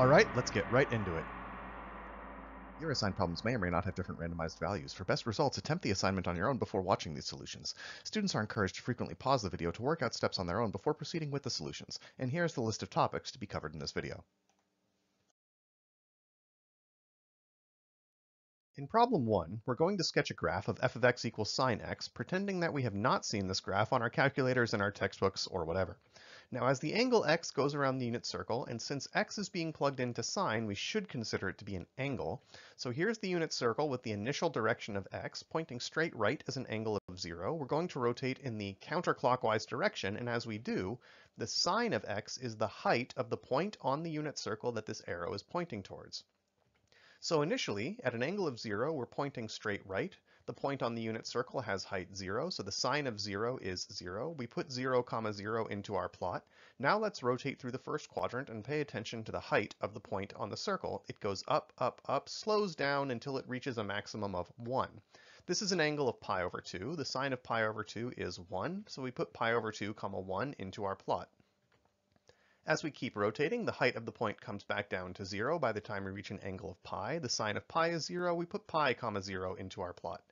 Alright, let's get right into it. Your assigned problems may or may not have different randomized values. For best results, attempt the assignment on your own before watching these solutions. Students are encouraged to frequently pause the video to work out steps on their own before proceeding with the solutions. And here's the list of topics to be covered in this video. In problem 1, we're going to sketch a graph of f of x equals sine x, pretending that we have not seen this graph on our calculators in our textbooks or whatever. Now as the angle x goes around the unit circle, and since x is being plugged into sine, we should consider it to be an angle. So here's the unit circle with the initial direction of x pointing straight right as an angle of 0. We're going to rotate in the counterclockwise direction, and as we do, the sine of x is the height of the point on the unit circle that this arrow is pointing towards. So initially, at an angle of 0, we're pointing straight right. The point on the unit circle has height 0, so the sine of 0 is 0. We put 0, comma 0 into our plot. Now let's rotate through the first quadrant and pay attention to the height of the point on the circle. It goes up, up, up, slows down until it reaches a maximum of 1. This is an angle of pi over 2. The sine of pi over 2 is 1, so we put pi over 2, comma 1 into our plot. As we keep rotating, the height of the point comes back down to 0 by the time we reach an angle of pi. The sine of pi is 0. We put pi, comma 0 into our plot.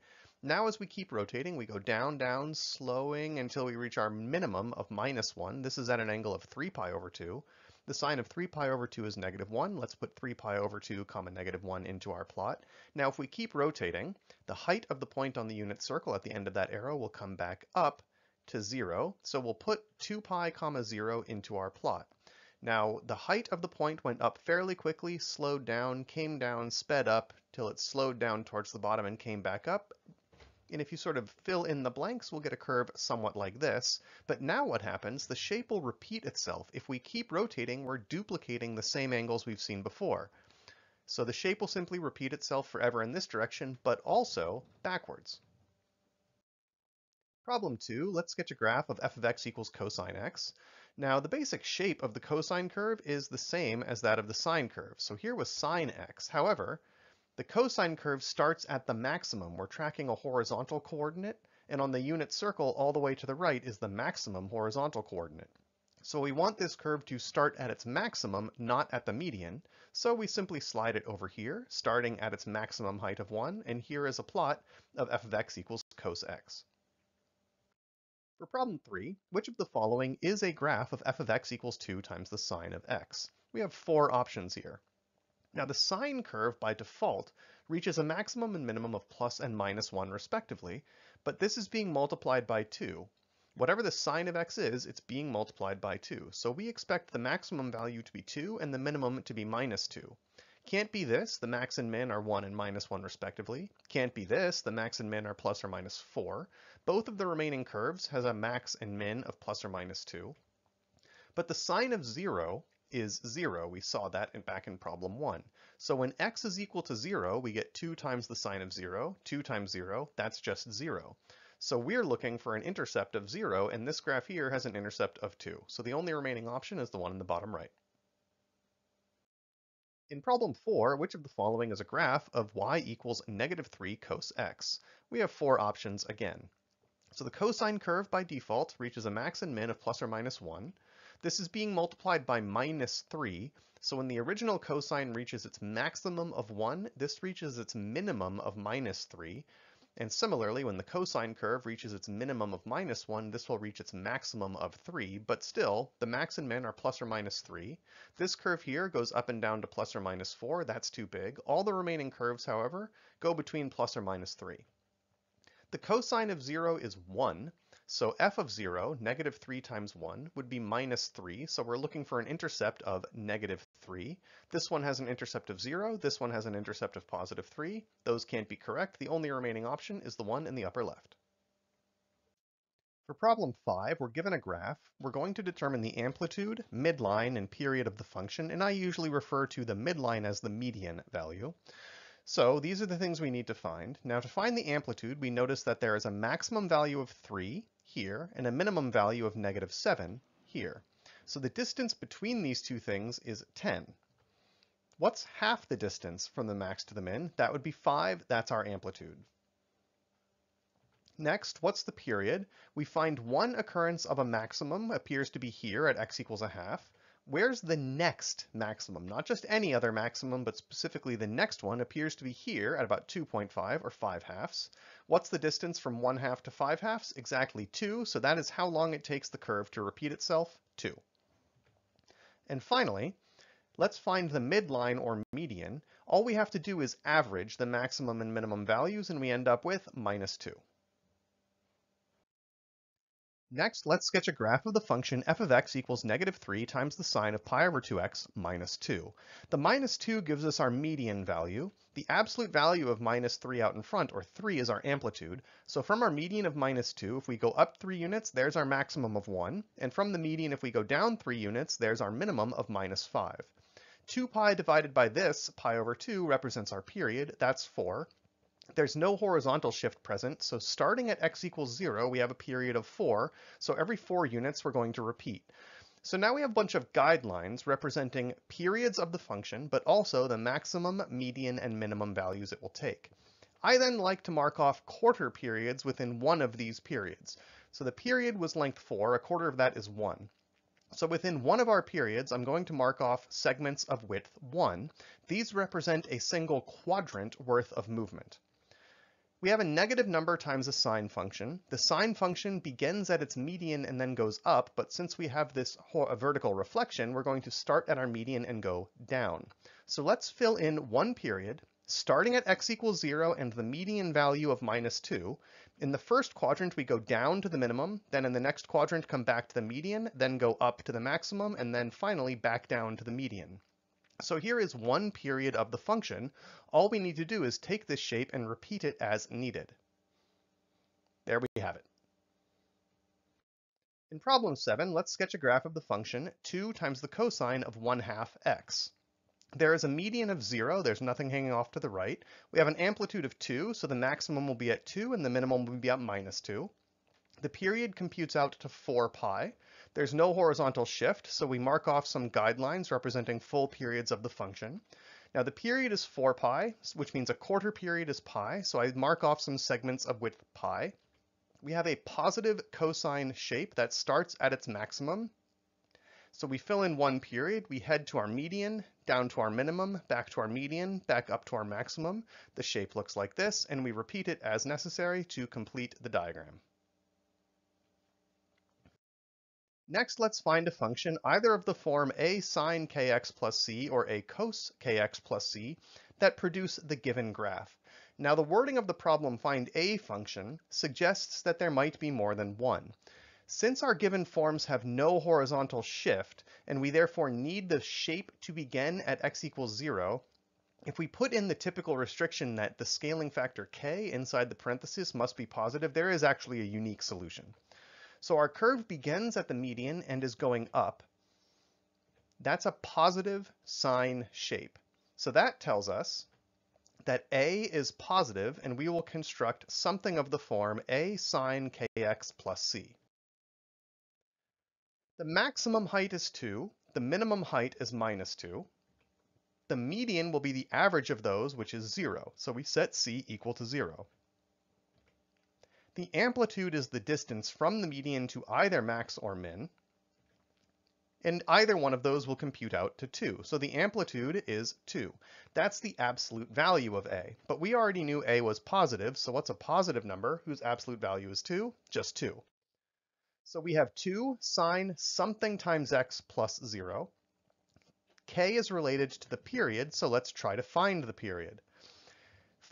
Now as we keep rotating, we go down, down, slowing until we reach our minimum of minus 1. This is at an angle of 3 pi over 2. The sine of 3 pi over 2 is negative 1. Let's put 3 pi over 2 comma negative 1 into our plot. Now if we keep rotating, the height of the point on the unit circle at the end of that arrow will come back up to 0. So we'll put 2 pi comma 0 into our plot. Now, the height of the point went up fairly quickly, slowed down, came down, sped up, till it slowed down towards the bottom and came back up, and if you sort of fill in the blanks, we'll get a curve somewhat like this. But now what happens, the shape will repeat itself. If we keep rotating, we're duplicating the same angles we've seen before. So the shape will simply repeat itself forever in this direction, but also backwards. Problem two, let's sketch a graph of f of x equals cosine x. Now the basic shape of the cosine curve is the same as that of the sine curve. So here was sine x. However, the cosine curve starts at the maximum. We're tracking a horizontal coordinate, and on the unit circle all the way to the right is the maximum horizontal coordinate. So we want this curve to start at its maximum, not at the median, so we simply slide it over here, starting at its maximum height of 1, and here is a plot of f of x equals cos x. For problem 3, which of the following is a graph of f of x equals 2 times the sine of x? We have four options here. Now the sine curve by default reaches a maximum and minimum of plus and minus 1 respectively, but this is being multiplied by 2. Whatever the sine of x is, it's being multiplied by 2. So we expect the maximum value to be 2 and the minimum to be minus 2. Can't be this, the max and min are 1 and minus 1 respectively. Can't be this, the max and min are plus or minus 4. Both of the remaining curves has a max and min of plus or minus 2. But the sine of 0 is 0. We saw that in, back in problem 1. So when x is equal to 0, we get 2 times the sine of 0. 2 times 0, that's just 0. So we're looking for an intercept of 0, and this graph here has an intercept of 2. So the only remaining option is the one in the bottom right. In problem 4, which of the following is a graph of y equals negative 3 cos x? We have four options again. So the cosine curve by default reaches a max and min of plus or minus 1. This is being multiplied by minus 3, so when the original cosine reaches its maximum of 1, this reaches its minimum of minus 3. And similarly, when the cosine curve reaches its minimum of minus 1, this will reach its maximum of 3, but still, the max and min are plus or minus 3. This curve here goes up and down to plus or minus 4, that's too big. All the remaining curves, however, go between plus or minus 3. The cosine of 0 is 1, so f of 0, negative 3 times 1, would be minus 3, so we're looking for an intercept of negative 3. This one has an intercept of 0, this one has an intercept of positive 3. Those can't be correct. The only remaining option is the one in the upper left. For problem 5, we're given a graph. We're going to determine the amplitude, midline, and period of the function, and I usually refer to the midline as the median value. So these are the things we need to find. Now to find the amplitude, we notice that there is a maximum value of 3 here and a minimum value of negative 7 here. So the distance between these two things is 10. What's half the distance from the max to the min? That would be 5. That's our amplitude. Next, what's the period? We find one occurrence of a maximum appears to be here at x equals a half. Where's the next maximum? Not just any other maximum, but specifically the next one appears to be here at about 2.5 or 5 halves. What's the distance from 1 half to 5 halves? Exactly 2, so that is how long it takes the curve to repeat itself, 2. And finally, let's find the midline or median. All we have to do is average the maximum and minimum values and we end up with minus 2. Next, let's sketch a graph of the function f of x equals negative 3 times the sine of pi over 2x minus 2. The minus 2 gives us our median value. The absolute value of minus 3 out in front, or 3, is our amplitude. So from our median of minus 2, if we go up 3 units, there's our maximum of 1. And from the median, if we go down 3 units, there's our minimum of minus 5. 2 pi divided by this, pi over 2, represents our period. That's 4. There's no horizontal shift present, so starting at x equals 0, we have a period of 4, so every 4 units we're going to repeat. So now we have a bunch of guidelines representing periods of the function, but also the maximum, median, and minimum values it will take. I then like to mark off quarter periods within one of these periods. So the period was length 4, a quarter of that is 1. So within one of our periods, I'm going to mark off segments of width 1. These represent a single quadrant worth of movement. We have a negative number times a sine function. The sine function begins at its median and then goes up, but since we have this vertical reflection, we're going to start at our median and go down. So let's fill in one period, starting at x equals 0 and the median value of minus 2. In the first quadrant, we go down to the minimum, then in the next quadrant, come back to the median, then go up to the maximum, and then finally back down to the median. So here is one period of the function. All we need to do is take this shape and repeat it as needed. There we have it. In problem 7, let's sketch a graph of the function 2 times the cosine of 1 half x. There is a median of 0, there's nothing hanging off to the right. We have an amplitude of 2, so the maximum will be at 2 and the minimum will be at minus 2. The period computes out to 4 pi. There's no horizontal shift, so we mark off some guidelines representing full periods of the function. Now the period is 4 pi, which means a quarter period is pi, so I mark off some segments of width pi. We have a positive cosine shape that starts at its maximum. So we fill in one period, we head to our median, down to our minimum, back to our median, back up to our maximum. The shape looks like this, and we repeat it as necessary to complete the diagram. Next, let's find a function either of the form a sine kx plus c or a cos kx plus c that produce the given graph. Now the wording of the problem find a function suggests that there might be more than one. Since our given forms have no horizontal shift, and we therefore need the shape to begin at x equals 0, if we put in the typical restriction that the scaling factor k inside the parenthesis must be positive, there is actually a unique solution. So our curve begins at the median and is going up. That's a positive sine shape. So that tells us that A is positive and we will construct something of the form A sine kx plus c. The maximum height is 2, the minimum height is minus 2. The median will be the average of those, which is 0, so we set c equal to 0. The amplitude is the distance from the median to either max or min, and either one of those will compute out to 2. So the amplitude is 2. That's the absolute value of A. But we already knew A was positive, so what's a positive number whose absolute value is 2? Just 2. So we have 2 sine something times x plus 0. K is related to the period, so let's try to find the period.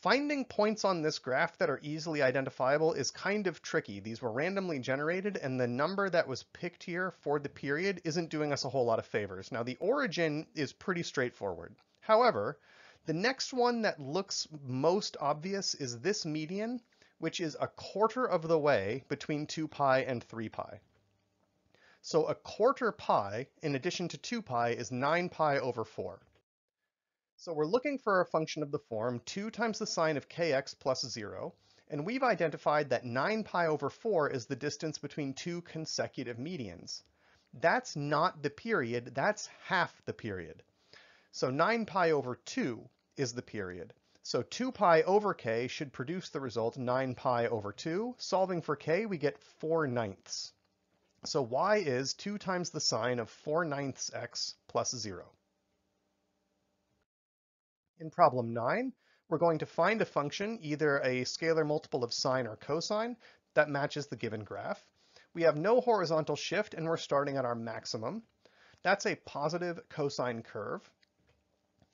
Finding points on this graph that are easily identifiable is kind of tricky. These were randomly generated and the number that was picked here for the period isn't doing us a whole lot of favors. Now the origin is pretty straightforward. However, the next one that looks most obvious is this median, which is a quarter of the way between 2 pi and 3 pi. So a quarter pi, in addition to 2 pi, is 9 pi over 4. So we're looking for a function of the form 2 times the sine of kx plus 0, and we've identified that 9 pi over 4 is the distance between two consecutive medians. That's not the period, that's half the period. So 9 pi over 2 is the period. So 2 pi over k should produce the result 9 pi over 2. Solving for k, we get 4 ninths. So y is 2 times the sine of 4 ninths x plus 0. In problem 9, we're going to find a function, either a scalar multiple of sine or cosine, that matches the given graph. We have no horizontal shift and we're starting at our maximum. That's a positive cosine curve.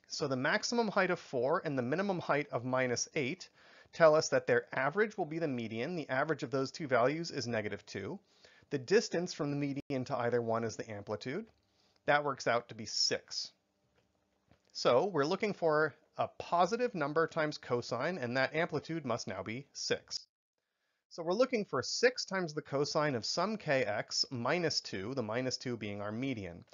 So the maximum height of 4 and the minimum height of minus 8 tell us that their average will be the median. The average of those two values is negative 2. The distance from the median to either one is the amplitude. That works out to be 6. So we're looking for a positive number times cosine, and that amplitude must now be 6. So we're looking for 6 times the cosine of some kx minus 2, the minus 2 being our median.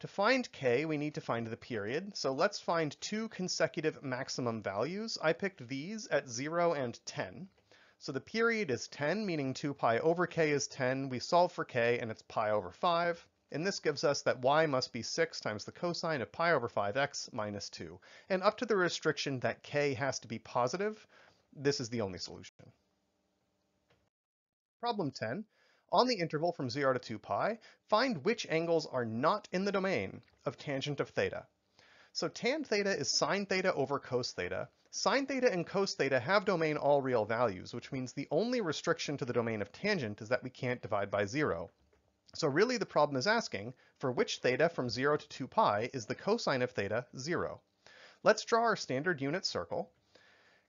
To find k, we need to find the period. So let's find two consecutive maximum values. I picked these at 0 and 10. So the period is 10, meaning 2 pi over k is 10. We solve for k, and it's pi over 5. And this gives us that y must be 6 times the cosine of pi over 5x minus 2. And up to the restriction that k has to be positive, this is the only solution. Problem 10. On the interval from 0 to 2 pi, find which angles are not in the domain of tangent of theta. So tan theta is sine theta over cos theta. Sine theta and cos theta have domain all real values, which means the only restriction to the domain of tangent is that we can't divide by 0. So really the problem is asking, for which theta from 0 to 2 pi is the cosine of theta 0? Let's draw our standard unit circle.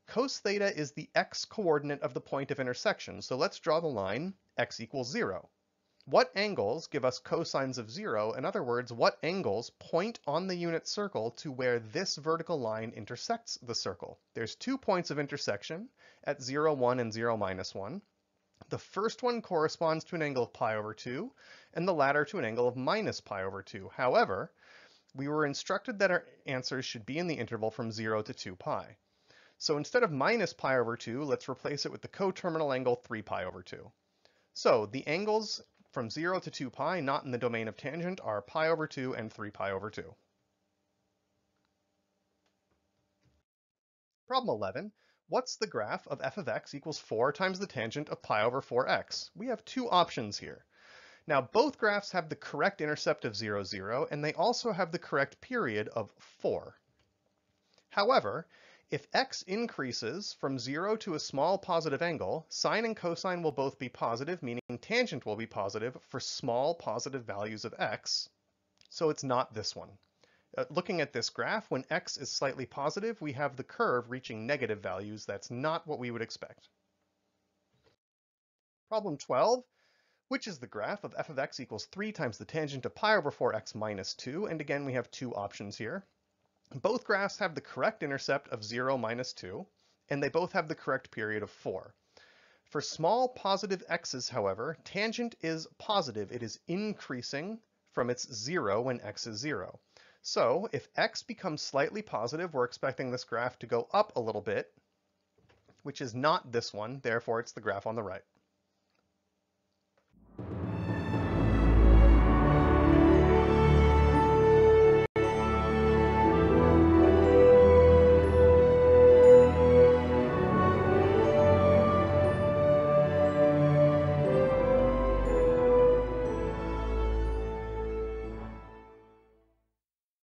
Cos theta is the x-coordinate of the point of intersection, so let's draw the line x equals 0. What angles give us cosines of 0? In other words, what angles point on the unit circle to where this vertical line intersects the circle? There's two points of intersection at 0, 1 and 0, minus 1. The first one corresponds to an angle of pi over 2, and the latter to an angle of minus pi over 2. However, we were instructed that our answers should be in the interval from 0 to 2 pi. So instead of minus pi over 2, let's replace it with the coterminal angle 3 pi over 2. So the angles from 0 to 2 pi not in the domain of tangent are pi over 2 and 3 pi over 2. Problem 11. What's the graph of f of x equals 4 times the tangent of pi over 4x? We have two options here. Now both graphs have the correct intercept of 0, 0, and they also have the correct period of 4. However, if x increases from 0 to a small positive angle, sine and cosine will both be positive, meaning tangent will be positive for small positive values of x. So it's not this one. Uh, looking at this graph, when x is slightly positive, we have the curve reaching negative values. That's not what we would expect. Problem 12, which is the graph of f of x equals 3 times the tangent of pi over 4x minus 2. And again, we have two options here. Both graphs have the correct intercept of 0 minus 2, and they both have the correct period of 4. For small positive x's, however, tangent is positive. It is increasing from its 0 when x is 0. So if x becomes slightly positive, we're expecting this graph to go up a little bit, which is not this one, therefore it's the graph on the right.